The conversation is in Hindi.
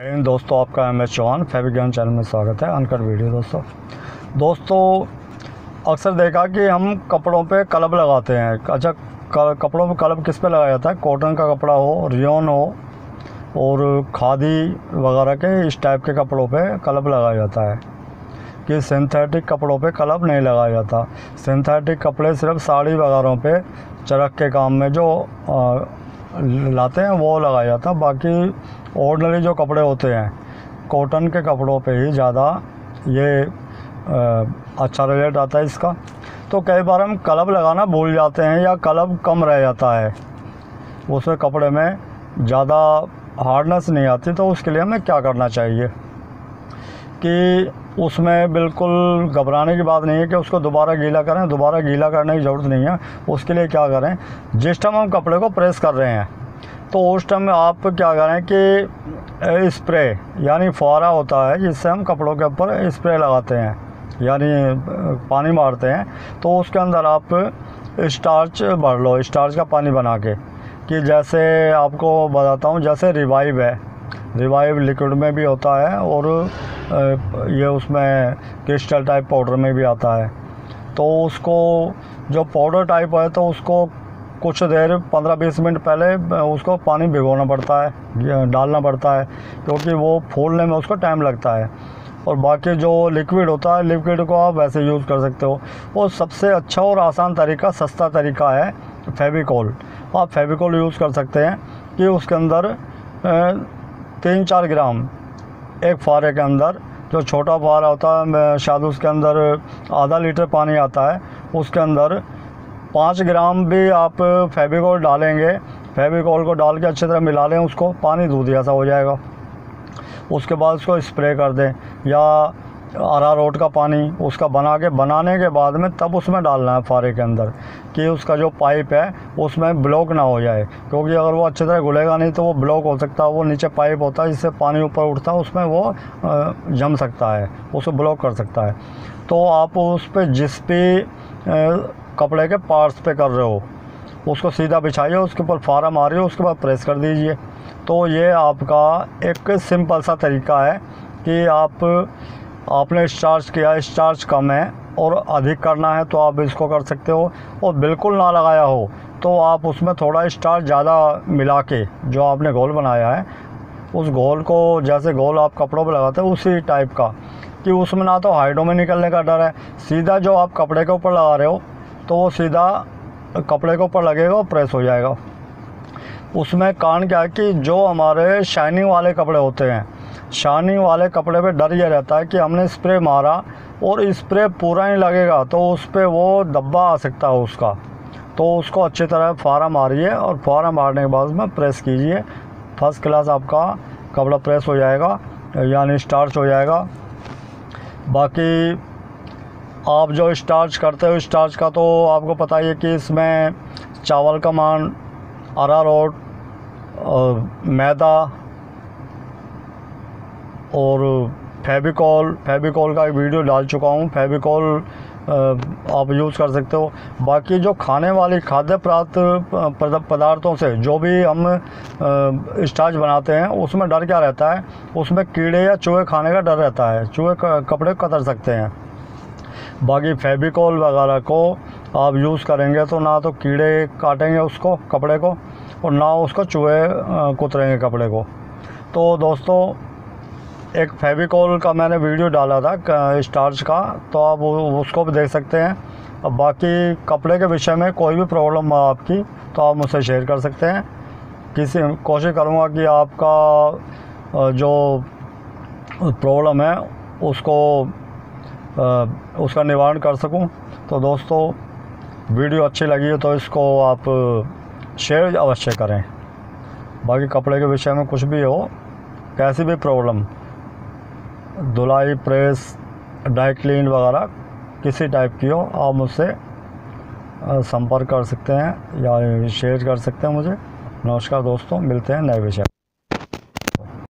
इन दोस्तों, आपका M S Chauhan fabric channel में स्वागत है अनकट वीडियो दोस्तों। दोस्तों, अक्सर देखा कि हम कपड़ों पे कलब लगाते हैं। अच्छा कपड़ों पे कलब किस पे लगाया जाता है कॉटन का कपड़ा हो रियोन हो, और खादी वगैरह के इस टाइप के कपड़ों पे कलब लगाया जाता है। कि सिंथेटिक कपड़ों पे कलब नहीं लगाया जाता। सिंथेटिक कपड़े सिर्फ़ साड़ी वगैरह पे, चरख के काम में जो लाते हैं, वो लगाया जाता है। बाकी ऑर्डनरी जो कपड़े होते हैं कॉटन के कपड़ों पे ही ज़्यादा ये अच्छा रिज़ल्ट आता है इसका। तो कई बार हम कलब लगाना भूल जाते हैं या कलब कम रह जाता है। उसमें कपड़े में ज़्यादा हार्डनेस नहीं आती तो उसके लिए हमें क्या करना चाहिए? कि उसमें बिल्कुल घबराने की बात नहीं है कि उसको दोबारा गीला करें, दोबारा गीला करने की ज़रूरत नहीं है। उसके लिए क्या करें, जिस टाइम हम कपड़े को प्रेस कर रहे हैं तो उस टाइम में आप क्या करें कि स्प्रे यानी फुहारा होता है जिससे हम कपड़ों के ऊपर स्प्रे लगाते हैं, यानी पानी मारते हैं तो उसके अंदर आप स्टार्च भर लो स्टार्च का पानी बना के, कि जैसे आपको बताता हूँ, जैसे रिवाइव है रिवाइव लिक्विड में भी होता है और ये उसमें क्रिस्टल टाइप पाउडर में भी आता है। तो उसको, जो पाउडर टाइप है तो उसको कुछ देर 15-20 मिनट पहले उसको पानी भिगोना पड़ता है डालना पड़ता है, क्योंकि वो फूलने में उसको टाइम लगता है। और बाकी जो लिक्विड होता है, लिक्विड को आप वैसे यूज़ कर सकते हो। वो सबसे अच्छा और आसान तरीका, सस्ता तरीका है फेविकोल। आप फेविकोल यूज़ कर सकते हैं कि उसके अंदर तीन चार ग्राम। एक फारे के अंदर, जो छोटा फारा होता है शायद उसके अंदर आधा लीटर पानी आता है, उसके अंदर पाँच ग्राम भी आप फेविकोल डालेंगे, फेविकोल को डाल के अच्छी तरह मिला लें उसको, पानी दूध जैसा हो जाएगा। उसके बाद उसको स्प्रे कर दें, या अरा रोट का पानी उसका बना के, बनाने के बाद में तब उसमें डालना है फारे के अंदर कि उसका जो पाइप है, उसमें ब्लॉक ना हो जाए। क्योंकि अगर वो अच्छी तरह घुलेगा नहीं तो वो ब्लॉक हो सकता है, वो नीचे पाइप होता है, जिससे पानी ऊपर उठता है, उसमें वो जम सकता है उसको ब्लॉक कर सकता है। तो आप उस पर जिस भी कपड़े के पार्ट्स पे कर रहे हो, उसको सीधा बिछाइए, उसके ऊपर फारा मारिए, उसके बाद प्रेस कर दीजिए। तो ये आपका एक सिंपल सा तरीका है कि आप आपने स्टार्च किया स्टार्च कम है और अधिक करना है तो आप इसको कर सकते हो और बिल्कुल ना लगाया हो तो आप उसमें थोड़ा स्टार्च ज़्यादा मिला के जो आपने गोल बनाया है, उस गोल को जैसे गोल आप कपड़ों पर लगाते हो उसी टाइप का कि उसमें ना तो हाइटों में निकलने का डर है। सीधा जो आप कपड़े के ऊपर लगा रहे हो तो वो सीधा कपड़े के ऊपर लगेगा और प्रेस हो जाएगा। उसमें कारण क्या है कि जो हमारे शाइनिंग वाले कपड़े होते हैं शाइनिंग वाले कपड़े पे डर ये रहता है कि हमने स्प्रे मारा और स्प्रे पूरा नहीं लगेगा तो उस पर वो दब्बा आ सकता है उसका। तो उसको अच्छी तरह फारा मारिए और फारा मारने के बाद उसमें प्रेस कीजिए। फ़र्स्ट क्लास आपका कपड़ा प्रेस हो जाएगा, यानी स्टार्च हो जाएगा। बाकी आप जो स्टार्च करते हो, स्टार्च का तो आपको पता ही है कि इसमें चावल का मान अरा रोट मैदा और फेबिकॉल फेबिकॉल का एक वीडियो डाल चुका हूँ। फेबिकॉल आप यूज़ कर सकते हो। बाकी जो खाने वाली खाद्य पदार्थ पदार्थों से जो भी हम स्टार्च बनाते हैं, उसमें डर क्या रहता है? उसमें कीड़े या चूहे खाने का डर रहता है। चूहे कपड़े कतर सकते हैं। बाकी फेबिकॉल वगैरह को आप यूज़ करेंगे तो ना तो कीड़े काटेंगे उसको, कपड़े को, और ना उसको चूहे कुतरेंगे कपड़े को। तो दोस्तों एक फेविकॉल का मैंने वीडियो डाला था स्टार्च का तो आप उसको भी देख सकते हैं। अब बाकी कपड़े के विषय में कोई भी प्रॉब्लम हो आपकी तो आप मुझसे शेयर कर सकते हैं। किसी, कोशिश करूँगा कि आपका जो प्रॉब्लम है, उसको उसका निवारण कर सकूँ। तो दोस्तों, वीडियो अच्छी लगी है तो इसको आप शेयर अवश्य करें। बाकी कपड़े के विषय में कुछ भी हो, कैसी भी प्रॉब्लम धुलाई, प्रेस डाई क्लीन वगैरह किसी टाइप की हो, आप मुझसे संपर्क कर सकते हैं या शेयर कर सकते हैं मुझे। नमस्कार दोस्तों, मिलते हैं नए विषय